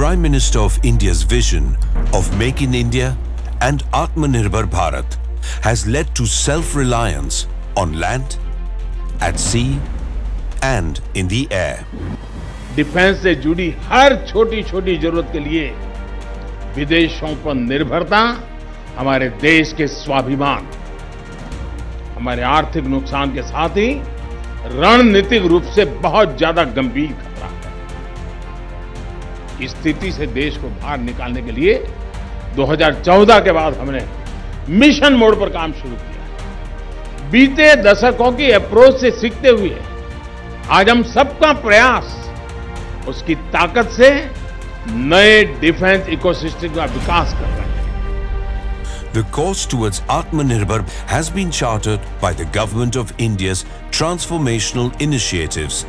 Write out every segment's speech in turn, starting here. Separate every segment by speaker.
Speaker 1: Prime Minister of India's vision of Make in India and Atmanirbhar Bharat has led to self-reliance on land, at sea and in the air.
Speaker 2: Defence से जुड़ी हर छोटी छोटी ज़रूरत के लिए विदेशों पर निर्भरता हमारे देश के स्वाभिमान हमारे आर्थिक नुकसान के साथ ही रणनीतिक रूप से बहुत ज़्यादा गंभीर है स्थिति से देश को बाहर निकालने के लिए 2014 के बाद हमने मिशन मोड पर काम शुरू किया। बीते दशकों की अप्रोच से सीखते हुए आज हम सबका प्रयास उसकी ताकत से नए डिफेंस इकोसिस्टम का विकास कर रहे हैं।
Speaker 1: The course towards Atmanirbhar has been chartered by the government of India transformational initiatives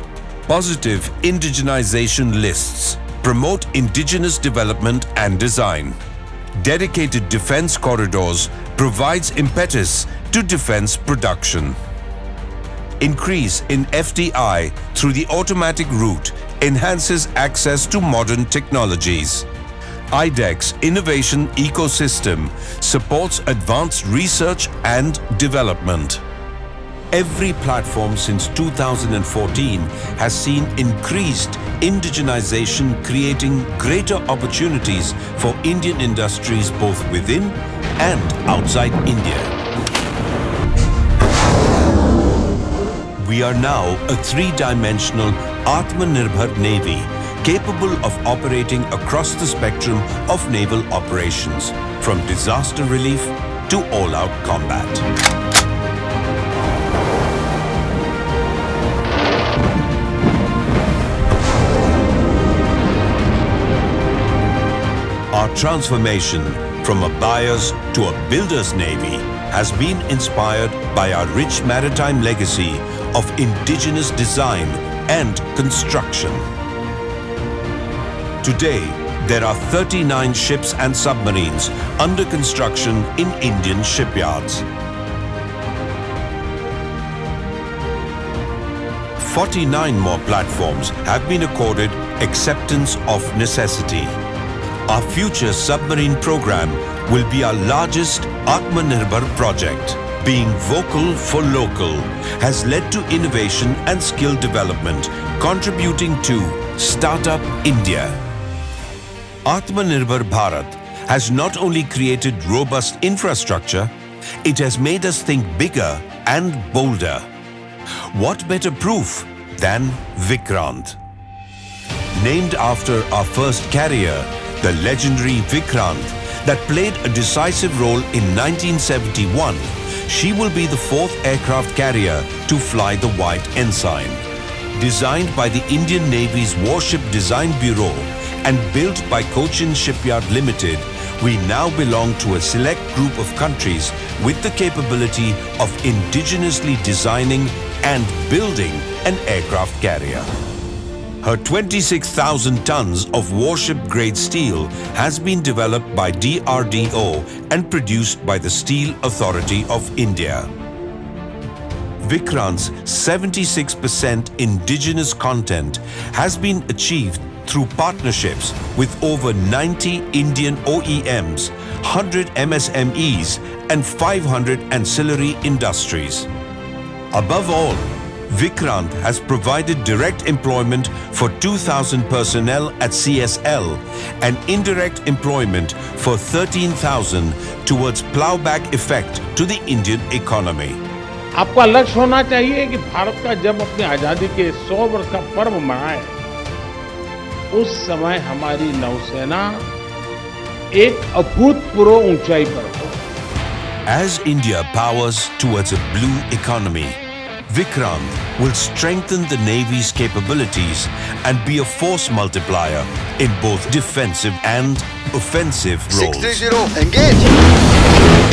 Speaker 1: positive indigenisation list promote indigenous development and design. Dedicated defense corridors provides impetus to defense production. Increase in FDI through the automatic route enhances access to modern technologies. IDEX Innovation Ecosystem supports advanced research and development. Every platform since 2014 has seen increased indigenization creating greater opportunities for Indian industries both within and outside India. We are now a three-dimensional Atmanirbhar Navy capable of operating across the spectrum of naval operations, from disaster relief to all-out combat. Transformation from a buyer's to a builder's navy has been inspired by our rich maritime legacy of indigenous design and construction. Today, there are 39 ships and submarines under construction in Indian shipyards. 49 more platforms have been accorded acceptance of necessity. Our future submarine program will be our largest Atmanirbhar project. Being vocal for local has led to innovation and skill development, contributing to Startup India. Atmanirbhar Bharat has not only created robust infrastructure, it has made us think bigger and bolder. What better proof than Vikrant? Named after our first carrier, the legendary Vikrant, that played a decisive role in 1971, she will be the fourth aircraft carrier to fly the White Ensign. Designed by the Indian Navy's Warship Design Bureau and built by Cochin Shipyard Limited, we now belong to a select group of countries with the capability of indigenously designing and building an aircraft carrier. Her 26,000 tons of warship-grade steel has been developed by DRDO and produced by the Steel Authority of India. Vikrant's 76% indigenous content has been achieved through partnerships with over 90 Indian OEMs, 100 MSMEs and 500 ancillary industries. Above all, Vikrant has provided direct employment for 2,000 personnel at CSL and indirect employment for 13,000 towards plowback effect to the Indian economy.
Speaker 2: आपका लक्ष्य होना चाहिए कि भारत का जब अपनी आजादी के 100 वर्ष का पर्व मनाए उस समय हमारी नौसेना एक अभूतपूर्व ऊंचाई पर हो
Speaker 1: As India powers towards a blue economy, Vikrant will strengthen the Navy's capabilities and be a force multiplier in both defensive and offensive roles.
Speaker 3: 630, engage!